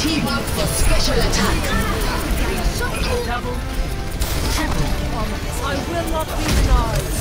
Team up for special attack. Double, triple. I will not be denied.